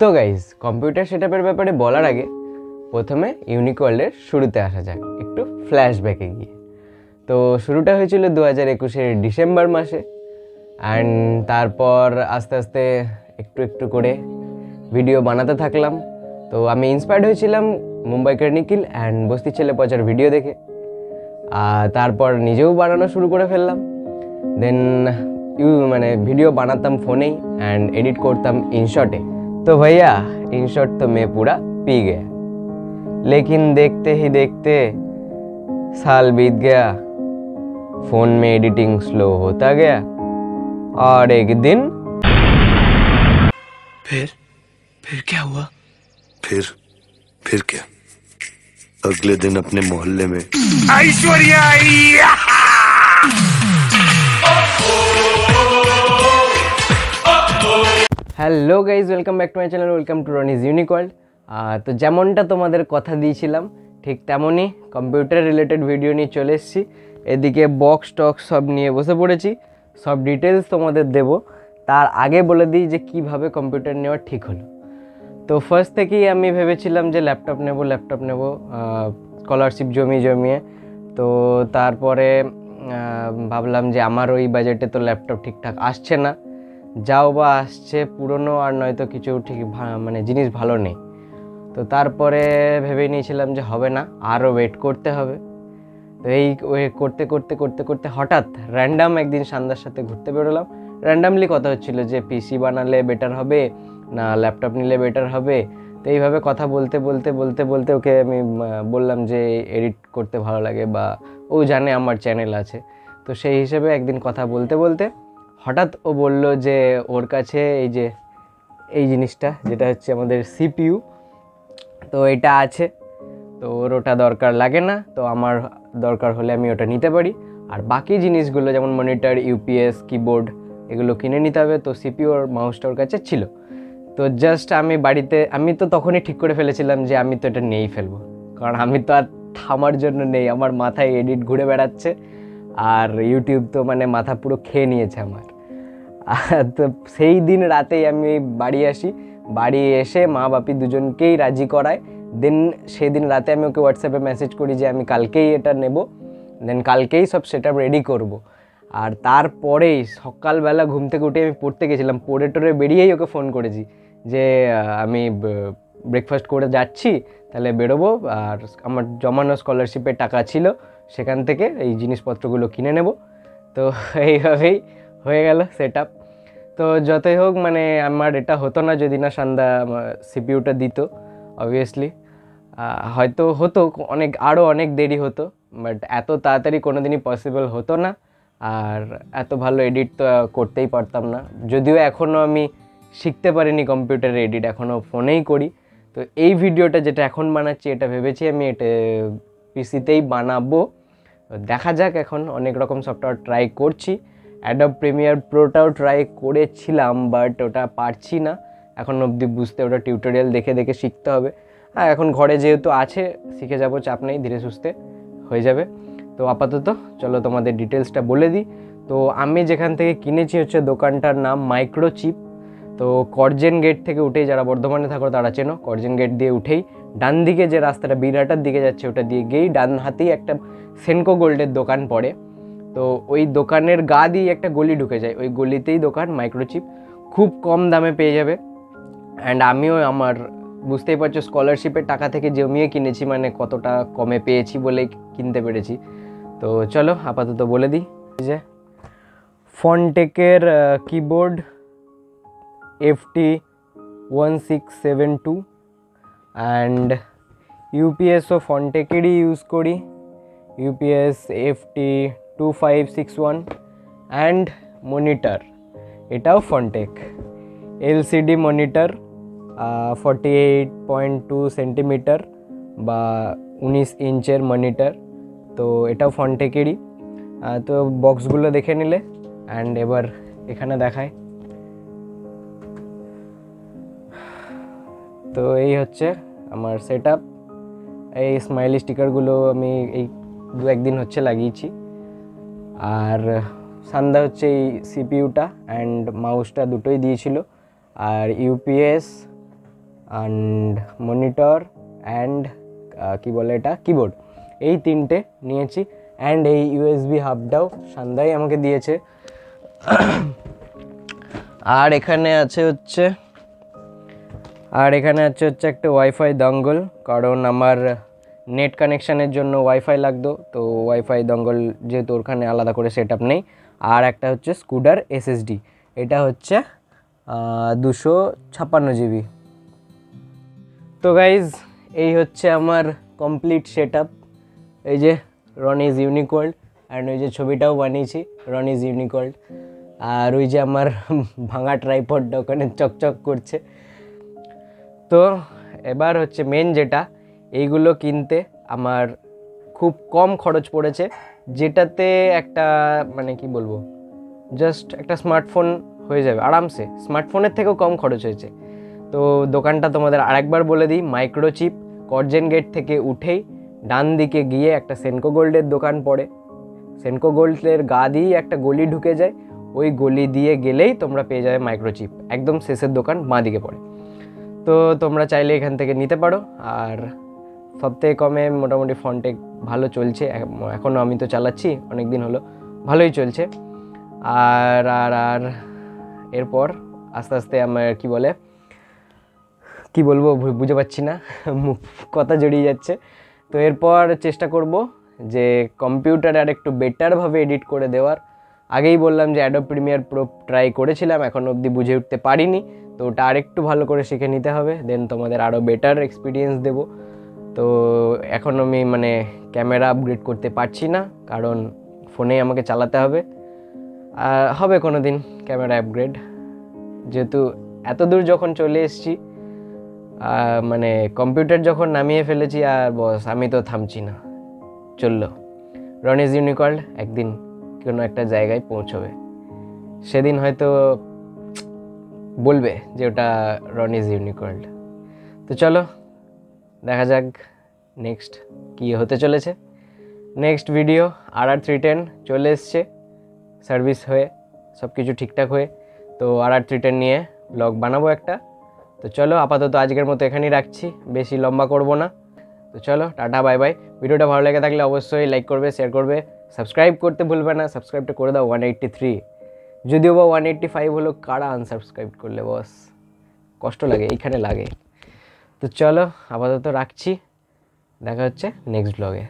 তো guys computer সেটআপের ব্যাপারে বলার আগে প্রথমে ইউনিক ওয়ার্ল্ডের শুরুতে আসা যাক, একটু ফ্ল্যাশব্যাকে গিয়ে। তো শুরুটা হয়েছিল দু হাজার একুশের ডিসেম্বর মাসে অ্যান্ড তারপর আস্তে আস্তে একটু একটু করে ভিডিও বানাতে থাকলাম। তো আমি ইন্সপায়ার্ড হয়েছিলাম মুম্বাই কার্নিকিল অ্যান্ড বস্তি ছেলে পচার ভিডিও দেখে। আর তারপর নিজেও বানানো শুরু করে ফেললাম। দেন ইউ মানে ভিডিও বানাতাম ফোনেই অ্যান্ড এডিট করতাম ইনশর্টে तो भैया इनशॉट तो मैं पूरा पी गया। लेकिन देखते ही देखते साल बीत गया फ़ोन में एडिटिंग स्लो होता गया और एक दिन फिर? फिर क्या हुआ? फिर फिर क्या? अगले दिन अपने मोहल्ले में Aishwarya! Hello guys welcome back to my channel welcome to Ronnie's unique world তো যেমনটা তোমাদের কথা দিয়েছিলাম, ঠিক তেমনই কম্পিউটার রিলেটেড ভিডিও নিয়ে চলে এসেছি। এদিকে বক্স টক্স সব নিয়ে বসে পড়েছি, সব ডিটেলস তোমাদের দেব। তার আগে বলে দিই যে কীভাবে কম্পিউটার নেওয়া ঠিক হলো। তো ফার্স্ট থেকেই আমি ভেবেছিলাম যে ল্যাপটপ নেব ল্যাপটপ নেব স্কলারশিপ জমিয়ে জমিয়ে। তো তারপরে ভাবলাম যে আমার ওই বাজেটে তো ল্যাপটপ ঠিকঠাক আসছে না। যাও বা আসছে পুরনো আর নয়তো কিছু ঠিক মানে জিনিস ভালো নেই। তো তারপরে ভেবে নিয়েছিলাম যে হবে না, আরও ওয়েট করতে হবে। তো এই করতে করতে করতে করতে হঠাৎ র্যান্ডাম একদিন সান্দার সাথে ঘুরতে বেরোলাম। র্যান্ডামলি কথা হচ্ছিল যে পিসি বানালে বেটার হবে, না ল্যাপটপ নিলে বেটার হবে। তো এইভাবে কথা বলতে বলতে বলতে বলতে ওকে আমি বললাম যে এডিট করতে ভালো লাগে বা ও জানে আমার চ্যানেল আছে। তো সেই হিসেবে একদিন কথা বলতে বলতে হঠাৎ ও বলল যে ওর কাছে এই যে, এই জিনিসটা, যেটা হচ্ছে আমাদের সিপিইউ, তো এটা আছে। তো ওর ওটা দরকার লাগে না, তো আমার দরকার হলে আমি ওটা নিতে পারি। আর বাকি জিনিসগুলো, যেমন মনিটর, ইউপিএস, কিবোর্ড, এগুলো কিনে নিতে হবে। তো সিপিইউ আর মাউসটা ওর কাছে ছিল। তো জাস্ট আমি বাড়িতে, আমি তো তখনই ঠিক করে ফেলেছিলাম যে আমি তো এটা নিয়েই ফেলব। কারণ আমি তো আর থামার জন্য নেই, আমার মাথায় এডিট ঘুরে বেড়াচ্ছে। আর ইউটিউব তো মানে মাথা পুরো খেয়ে নিয়েছে আমার। তো সেই দিন রাতেই আমি বাড়ি আসি। বাড়ি এসে মা বাপি দুজনকেই রাজি করায়। দেন সেদিন রাতে আমি ওকে হোয়াটসঅ্যাপে মেসেজ করি যে, আমি কালকেই এটা নেব। দেন কালকেই সব সেটা রেডি করব। আর তারপরেই সকালবেলা ঘুম থেকে উঠে আমি পড়তে গেছিলাম। পড়ে টরে বেরিয়েই ওকে ফোন করেছি যে আমি ব্রেকফাস্ট করে যাচ্ছি, তাহলে বেরোবো। আর আমার জমানো স্কলারশিপের টাকা ছিল। সেখান থেকে এই জিনিসপত্রগুলো কিনে নেব। তো এইভাবেই হয়ে গেল সেট তো যতই হোক মানে আমার এটা হতো না যদি না সন্ধ্যা সিপিউটা দিত অবভিয়াসলি হয়তো হতো, অনেক আরও অনেক দেরি হতো বাট এত তাড়াতাড়ি কোনো দিনই পসিবল হতো না। আর এত ভালো এডিট তো করতেই পারতাম না। যদিও এখনও আমি শিখতে পারিনি কম্পিউটারে এডিট এখনও ফোনেই করি। তো এই ভিডিওটা যেটা এখন বানাচ্ছি, এটা ভেবেছি আমি এটা পিসিতেই বানাবো। দেখা যাক, এখন অনেক রকম সফটওয়্যার ট্রাই করছি। অ্যাডব প্রিমিয়ার প্রোটাও ট্রাই করেছিলাম বাট ওটা পারছি না। এখন অবধি বুঝতে ওটা টিউটোরিয়াল দেখে দেখে শিখতে হবে। হ্যাঁ এখন ঘরে যেহেতু আছে, শিখে যাব, চাপ নেই, ধীরে সুস্থে হয়ে যাবে। তো আপাতত, চলো তোমাদের ডিটেলসটা বলে দিই। তো আমি যেখান থেকে কিনেছি হচ্ছে দোকানটার নাম মাইক্রোচিপ তো করজেন গেট থেকে উঠেই, যারা বর্ধমানে থাকো তারা চেনো করজেন গেট দিয়ে উঠেই ডান দিকে যে রাস্তাটা বিরাটার দিকে যাচ্ছে, ওটা দিয়ে গিয়েই ডান হাতেই একটা সেনকো গোল্ডের দোকান পড়ে। তো ওই দোকানের গা দিয়ে একটা গলি ঢুকে যায়। ওই গলিতেই দোকান মাইক্রোচিপ খুব কম দামে পেয়ে যাবে। অ্যান্ড আমিও আমার, বুঝতেই পারছ স্কলারশিপের টাকা থেকে জমিয়ে কিনেছি মানে কতটা কমে পেয়েছি বলে কিনতে পেরেছি। তো চলো, আপাতত বলে দিই যে ফনটেকের keyboard FT one six seven two and ইউপিএসও ফনটেকেরই ইউজ করি UPS FT two five six one and monitor এটাও Frontech LCD monitor forty eight point two centimetre বা উনিশ ইঞ্চের মনিটর তো এটাও ফনটেকেরই আহ, তো বক্সগুলো দেখে নিলে অ্যান্ড এবার এখানে দেখায় তো এই হচ্ছে আমার সেট এই স্মাইলি স্টিকারগুলো আমি এই দু একদিন হচ্ছে লাগিয়েছি। আর, সান্দা হচ্ছে এই সিপিইউটা অ্যান্ড মাউসটা দুটোই দিয়েছিল। আর ইউপিএস অ্যান্ড মনিটর অ্যান্ড কী বলে এটা? কিবোর্ড এই তিনটে নিয়েছি অ্যান্ড এই ইউএসবি হাবটাও সান্দাই আমাকে দিয়েছে। আর এখানে আছে হচ্ছে আর এখানে আছে হচ্ছে একটা ওয়াইফাই দঙ্গল কারণ আমার নেট কানেকশানের জন্য ওয়াইফাই লাগতো, তো ওয়াইফাই দঙ্গল যেহেতু ওখানে আলাদা করে সেট আপ নেই। আর একটা হচ্ছে স্কুডার এসএসডি এটা হচ্ছে দুশো ছাপ্পান্ন জিবি তো গাইজ এই হচ্ছে আমার কমপ্লিট সেট এই যে রন ইজ ইউনিকোল্ড অ্যান্ড ওই যে ছবিটাও বানিয়েছি রন ইজ ইউনিকোল্ড আর ওই যে আমার ভাঙা ট্রাইপডটা ওখানে চকচক করছে। তো এবার হচ্ছে মেন যেটা, এইগুলো কিনতে আমার খুব কম খরচ পড়েছে, যেটাতে একটা মানে কি বলব জাস্ট একটা স্মার্টফোন হয়ে যাবে, আরামসে স্মার্টফোনের থেকেও কম খরচ হয়েছে। তো দোকানটা তোমাদের আরেকবার বলে দিই মাইক্রোচিপ করজেন গেট থেকে উঠেই ডান দিকে গিয়ে একটা সেনকো গোল্ডের দোকান পড়ে। সেনকো গোল্ডের গা দিয়েই একটা গলি ঢুকে যায়, ওই গলি দিয়ে গেলেই তোমরা পেয়ে যাবে মাইক্রোচিপ একদম শেষের দোকান বাঁ দিকে পড়ে। তো তোমরা চাইলে এখান থেকে নিতে পারো। আর সবথেকে কমে মোটামুটি ফন্টেক ভালো চলছে। এখনও আমি তো চালাচ্ছি অনেক দিন হলো। ভালোই চলছে। আর আর আর এরপর আস্তে আস্তে আমার কি বলে, কি বলব বুঝে পাচ্ছি না। কথা জড়িয়ে যাচ্ছে। তো এরপর চেষ্টা করব যে কম্পিউটারে আর একটু বেটারভাবে এডিট করে দেওয়ার। আগেই বললাম যে অ্যাডো প্রিমিয়ার প্রো ট্রাই করেছিলাম, এখন অবধি বুঝে উঠতে পারিনি। তো ওটা আরেকটু ভালো করে শিখে নিতে হবে দেন তোমাদের আরও বেটার এক্সপিরিয়েন্স দেবো। তো এখন আমি মানে ক্যামেরা আপগ্রেড করতে পারছি না, কারণ ফোনেই আমাকে চালাতে হবে। হবে কোনো দিন ক্যামেরা আপগ্রেড যেহেতু এত দূর যখন চলে এসেছি মানে কম্পিউটার যখন নামিয়ে ফেলেছি, আর বস আমি তো থামছি না। চলল। রনিজ ইউনিকল্ড একদিন কোনো একটা জায়গায় পৌঁছবে। সেদিন হয়তো বলবে যে ওটা রন রনিজ ইউনিকল্ড তো চলো, দেখা যাক নেক্সট কী হতে চলেছে। Next video R R three ten চলে এসছে, সার্ভিস হয়ে সব কিছু ঠিকঠাক হয়ে। তো আর আর থ্রি টেন নিয়ে ব্লগ বানাবো একটা। তো চলো, আপাতত আজকের মতো এখানেই রাখছি, বেশি লম্বা করব না। তো চলো, টাটা, বাই বাই। ভিডিওটা ভালো লেগে থাকলে অবশ্যই লাইক করবে শেয়ার করবে। সাবস্ক্রাইব করতে ভুলবে না, সাবস্ক্রাইবটা করে দাও ওয়ান এইট্টি থ্রি যদিও বা ওয়ান এইট্টি ফাইভ হলো কারা আনসাবস্ক্রাইব করলে বস কষ্ট লাগে, এইখানে লাগে। তো চলো, আপাতত রাখছি। দেখা হচ্ছে নেক্সট ব্লগে